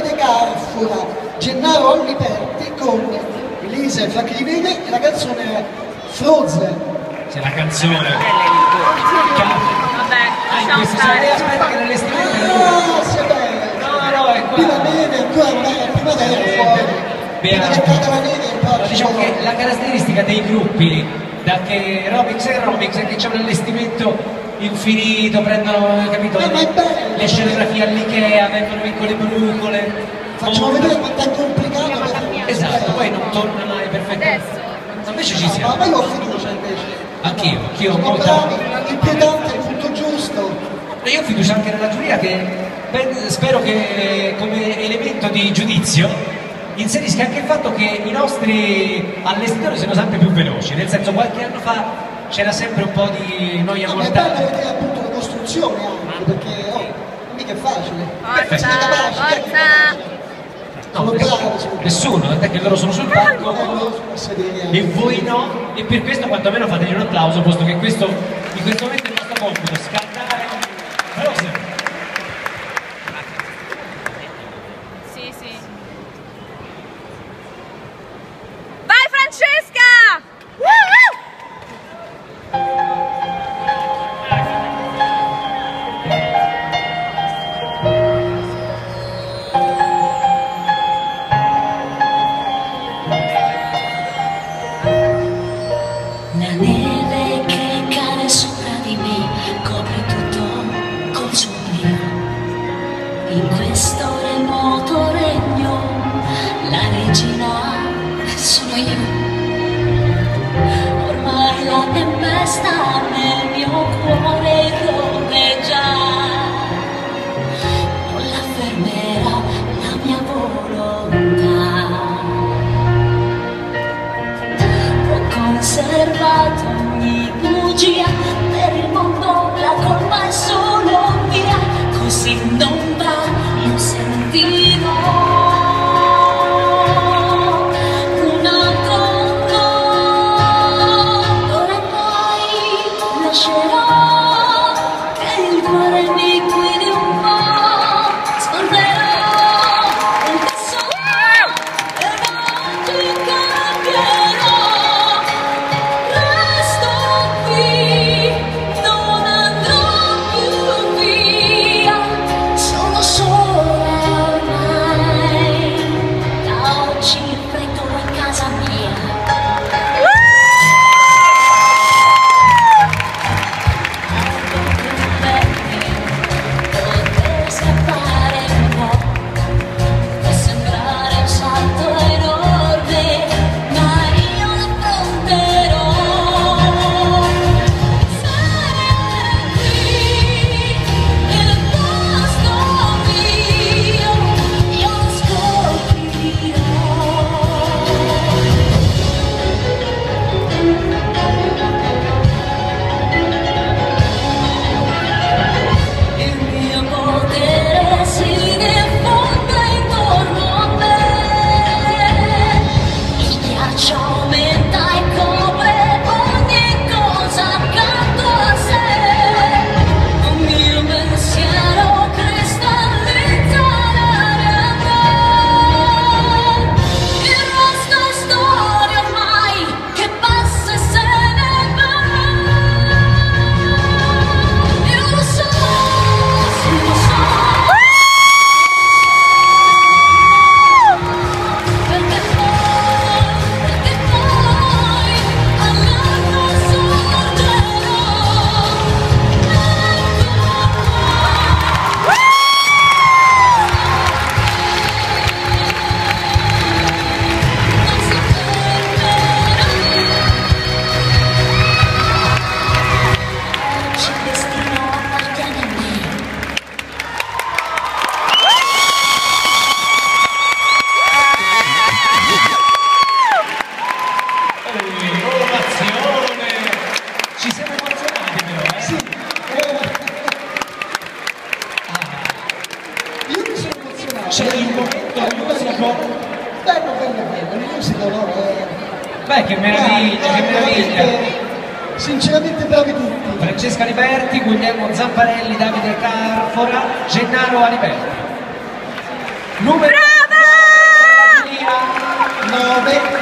Davide Carfora, Gennaro Alliperti con Elisa e Facchini e la canzone Frozen. C'è la canzone. Vabbè, Ah, lasciamo stare. aspetta che nell'estimento Ah, sia bella! No, no, è qua. La neve ancora non è, prima era fuori. Bene. Appena c'è stata la neve un po' Ma ci diciamo che la caratteristica dei gruppi, da che Robix e Robix, è che c'è un allestimento infinito, prendono, capito, Eh, ma è bello. le scenografie all'Ikea, vengono piccole brucole. Facciamo montano- vedere quanto è complicato Esatto, poi non torna mai perfettamente. Adesso. Invece ci siamo. ma io ho fiducia invece. Anch'io, anch'io ho molta. bravi, inquietante, il punto giusto. E io ho fiducia anche nella giuria che ben- spero che come elemento di giudizio inserisca anche il fatto che i nostri allestitori siano sempre più veloci, nel senso qualche anno fa c'era sempre un po' di noia No, ma è bello mortale. vedere appunto la costruzione anche, perché oh, mica è facile. Forza, è è forza. No, nessuno, nessuno, tant'è che loro sono sul palco e voi no, e per questo quantomeno fategli un applauso, posto che questo, in questo momento è il nostro compito, la tempesta nel mio cuore romeggia. Non la fermerà la mia volontà ho conservato ogni bugia per il mondo la colpa è solo mia così non va io sentirò il momento musico. Bello, bello, bello, il musico no? eh, Beh, che meraviglia, bravi, che meraviglia! Sinceramente bravi tutti. Francesca Liberti, Guglielmo Zamparelli, Davide Carfora, Gennaro Aliberti. numero Brava! della giuria. 9